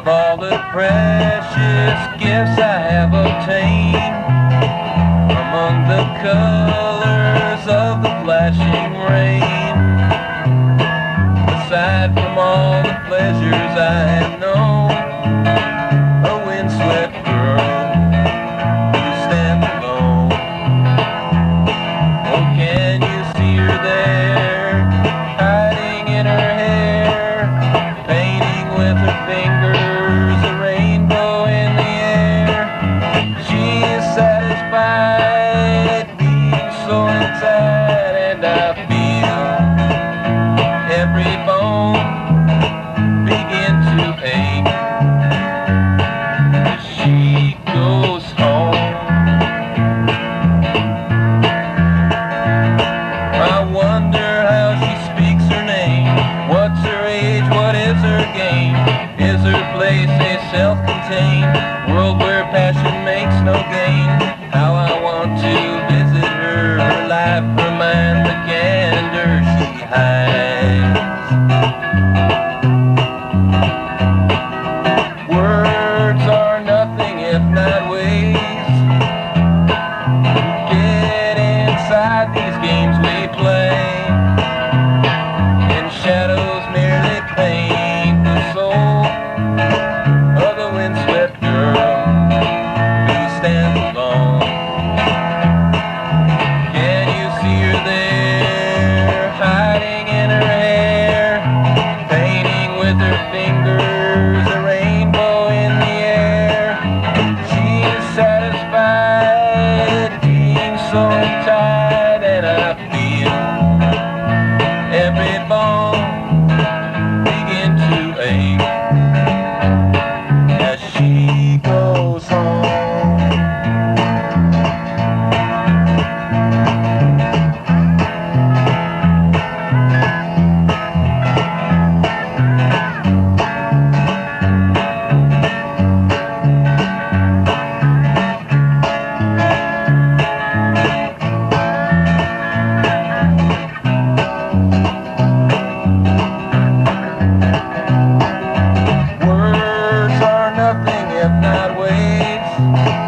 of all the precious gifts I have obtained. Among the colors of the flashing rain. Aside from all the pleasures I have known maintain world where passion makes no gain. How I want to visit her, her life, her mind, the candor she hides. Words are nothing if not ways. Get inside these games we play. all. midnight waves.